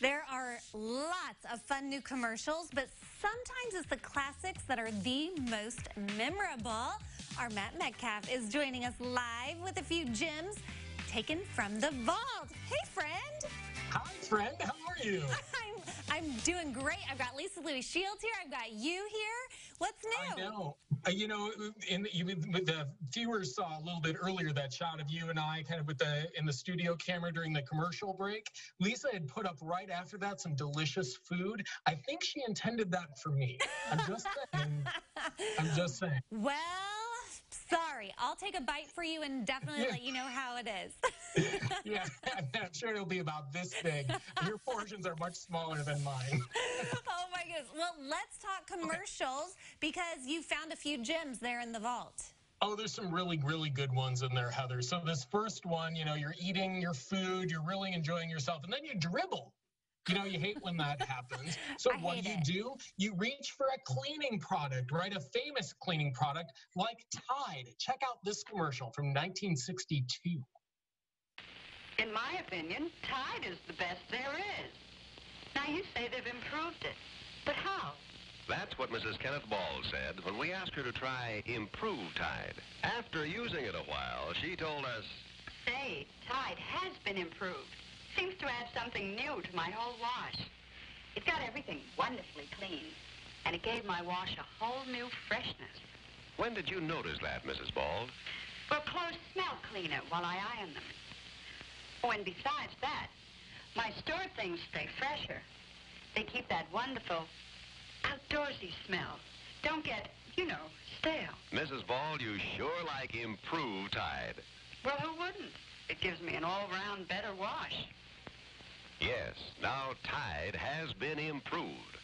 There are lots of fun new commercials, but sometimes it's the classics that are the most memorable. Our Matt Metcalf is joining us live with a few gems taken from the vault. Hey, friend. Hi, friend. How are you? I'm, I'm doing great. I've got Lisa Louis Shields here. I've got you here. What's new? I know. Uh, you know, in the, the viewers saw a little bit earlier that shot of you and I kind of with the in the studio camera during the commercial break. Lisa had put up right after that some delicious food. I think she intended that for me. I'm just saying. I'm just saying. Well, sorry. I'll take a bite for you and definitely let you know how it is. yeah, I'm sure it'll be about this big. Your portions are much smaller than mine. oh my goodness. Well, let's talk commercials because you found a few gems there in the vault. Oh, there's some really, really good ones in there, Heather. So this first one, you know, you're eating your food, you're really enjoying yourself, and then you dribble. You know, you hate when that happens. So I what do you it. do? You reach for a cleaning product, right? A famous cleaning product like Tide. Check out this commercial from 1962. In my opinion, Tide is the best there is. Now, you say they've improved it. But how? That's what Mrs. Kenneth Ball said when we asked her to try Improve Tide. After using it a while, she told us, Say, Tide has been improved. Seems to add something new to my whole wash. It's got everything wonderfully clean. And it gave my wash a whole new freshness. when did you notice that, Mrs. Bald? Well, clothes smell cleaner while I iron them. Oh, and besides that, my store things stay fresher. They keep that wonderful outdoorsy smell. Don't get, you know, stale. Mrs. Bald, you sure like Improve Tide. Well, who wouldn't? It gives me an all-round better wash. Yes, now Tide has been improved.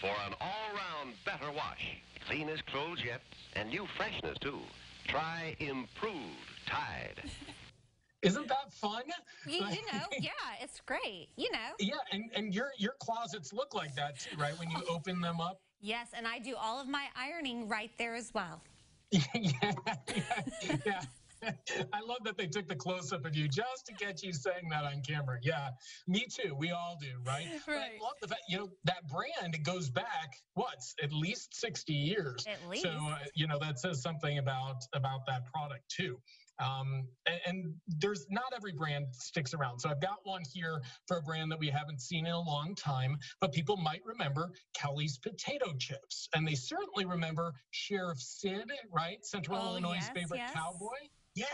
For an all-round better wash, cleanest clothes yet, and new freshness too. Try Improved Tide. Isn't that fun? You, you know, yeah, it's great. You know. Yeah, and, and your your closets look like that too, right? When you oh. open them up. Yes, and I do all of my ironing right there as well. yeah, yeah, yeah. I love that they took the close up of you just to get you saying that on camera. Yeah, me too. We all do, right? But Right. I love the fact, you know, that brand goes back what's at least 60 years. At least. So, uh, you know, that says something about about that product too. Um, and, and there's not every brand sticks around. So I've got one here for a brand that we haven't seen in a long time, but people might remember Kelly's potato chips, and they certainly remember Sheriff Sid, right? Central Oh, Illinois' yes, favorite yes. cowboy. Yeah.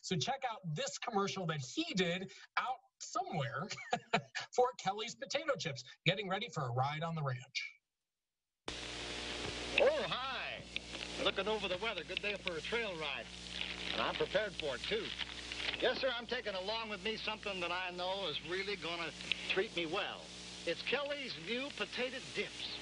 So check out this commercial that he did out somewhere for Kelly's potato chips, getting ready for a ride on the ranch. Oh, hi. Looking over the weather. Good day for a trail ride. And I'm prepared for it, too. Yes, sir, I'm taking along with me something that I know is really going to treat me well. It's Kelly's new potato dips.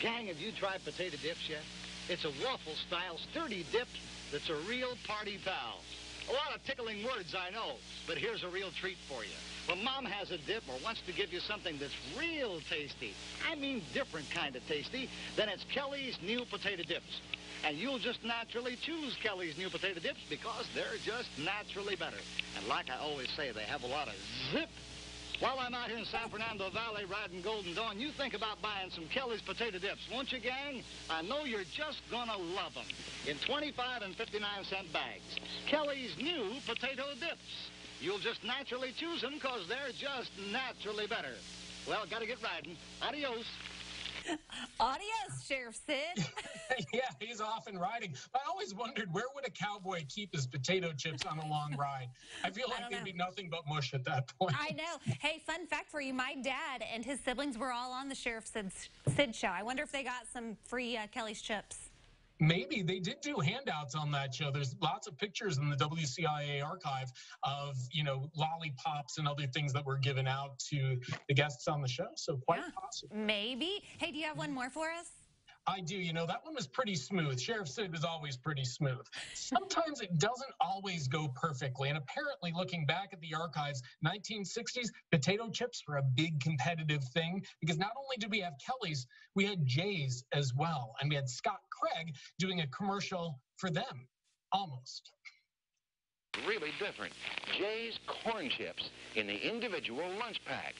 Gang, have you tried potato dips yet? It's a waffle-style sturdy dip that's a real party pal. A lot of tickling words, I know, but here's a real treat for you. When Mom has a dip or wants to give you something that's real tasty, I mean different kind of tasty, then it's Kelly's new potato dips. And you'll just naturally choose Kelly's new potato dips because they're just naturally better. And like I always say, they have a lot of zip. While I'm out here in San Fernando Valley riding Golden Dawn, you think about buying some Kelly's potato dips, won't you, gang? I know you're just gonna love them. In 25 and 59 cent bags. Kelly's new potato dips. You'll just naturally choose them because they're just naturally better. Well, gotta get riding. Adios. Adios, Sheriff Sid. yeah, he's off and riding. I always wondered where would a cowboy keep his potato chips on a long ride? I feel like don't they'd know. be nothing but mush at that point. I know. Hey, fun fact for you: my dad and his siblings were all on the Sheriff Sid, Sid show. I wonder if they got some free uh, Kelly's chips. Maybe they did do handouts on that show. There's lots of pictures in the WCIA archive of, you know, lollipops and other things that were given out to the guests on the show. So quite Yeah. possible. Maybe. Hey, do you have one more for us? I do. You know, that one was pretty smooth. Sheriff Sid is always pretty smooth. Sometimes it doesn't always go perfectly. And apparently, looking back at the archives, 1960s, potato chips were a big competitive thing because not only did we have Kelly's, we had Jay's as well. And we had Scott Craig doing a commercial for them. Almost. Really different. Jay's corn chips in the individual lunch pack.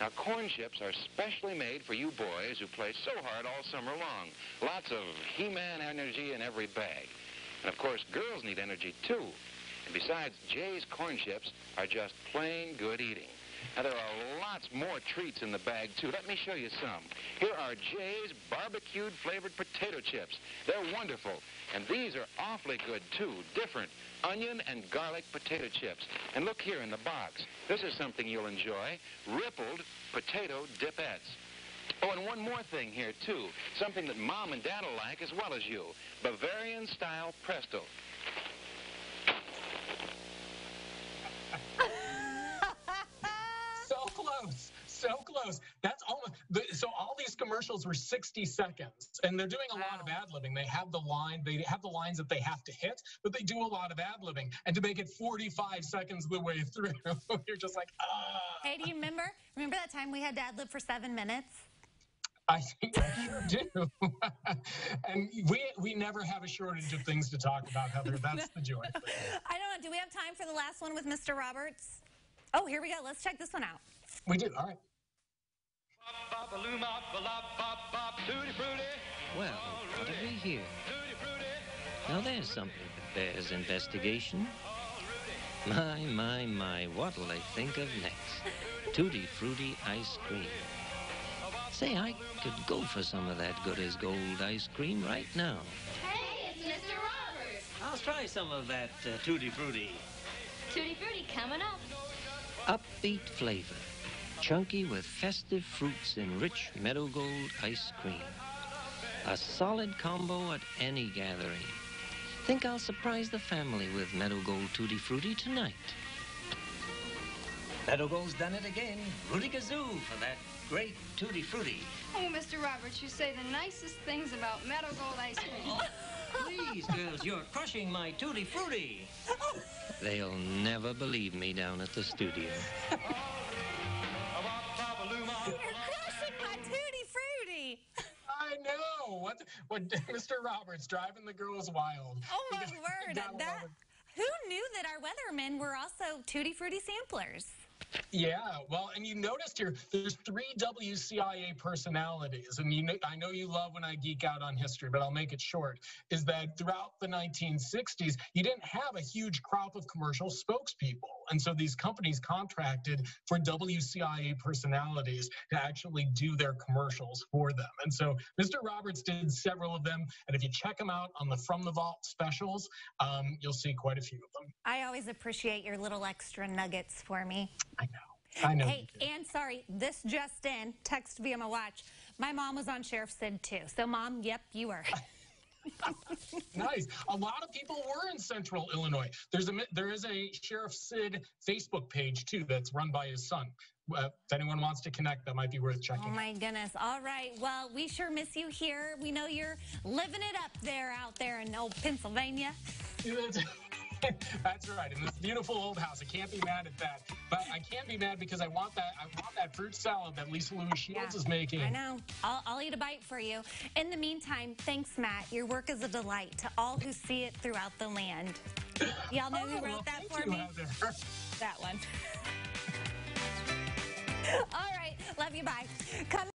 Now, corn chips are specially made for you boys who play so hard all summer long. Lots of He-Man energy in every bag. And of course, girls need energy too. And besides, Jay's corn chips are just plain good eating. Now, there are lots more treats in the bag, too. Let me show you some. Here are Jay's barbecued flavored potato chips. They're wonderful. And these are awfully good, too. Different onion and garlic potato chips. And look here in the box. This is something you'll enjoy. Rippled potato dipettes. Oh, and one more thing here, too. Something that Mom and Dad will like as well as you. Bavarian-style presto. so close. So close. That's almost so all these commercials were 60 seconds and they're doing a wow. lot of ad libbing. They have the line, they have the lines that they have to hit, but they do a lot of ad libbing. And to make it 45 seconds the way through, you're just like, ah. Hey, do you remember? Remember that time we had to ad lib for seven minutes? I think I sure do. and we we never have a shortage of things to talk about, Heather. That's the joy. I don't know. Do we have time for the last one with Mr. Roberts? Oh, here we go. Let's check this one out. We do. All right. Well, what do we hear? Now there's something that bears investigation. My, my, my, what'll they think of next? Tutti Frutti ice cream. Say, I could go for some of that good as gold ice cream right now. Hey, it's Mr. Roberts. I'll try some of that uh, Tutti Frutti. Tutti Frutti coming up. Upbeat flavor. Chunky with festive fruits and rich meadow gold ice cream. A solid combo at any gathering. Think I'll surprise the family with Meadow Gold Tutti Frutti tonight. Meadow Gold's done it again. Rudy Gazoo for that great Tutti Frutti. Oh, Mr. Roberts, you say the nicest things about Meadow Gold ice cream. Oh, please, girls, you're crushing my Tutti Frutti. They'll never believe me down at the studio. Oh, You're Tutti Frutti. I know. What, what Mr. Roberts driving the girls wild. Oh my word. That who knew that our weathermen were also Tutti Frutti samplers? Yeah, well, and you noticed here, there's three WCIA personalities, and you know, I know you love when I geek out on history, but I'll make it short. Is that throughout the 1960s, you didn't have a huge crop of commercial spokespeople, and so these companies contracted for WCIA personalities to actually do their commercials for them. And so Mr. Roberts did several of them, and if you check them out on the From the Vault specials, um, you'll see quite a few of them. I always appreciate your little extra nuggets for me. I know. I know. Hey, and sorry, this just in, text via my watch. My mom was on Sheriff Sid too. So, mom, yep, you were. nice. A lot of people were in Central Illinois. There's a there is a Sheriff Sid Facebook page too that's run by his son. Uh, if anyone wants to connect, that might be worth checking. Oh my goodness! All right. Well, we sure miss you here. We know you're living it up there out there in old Pennsylvania. That's right. In this beautiful old house. I can't be mad at that. But I can't be mad because I want that I want that fruit salad that Lisa Louis Shields yeah, is making. I know. I'll, I'll eat a bite for you. In the meantime, thanks, Matt. Your work is a delight to all who see it throughout the land. Y'all know oh, who wrote well, that for me? That one. all right. Love you. Bye. Come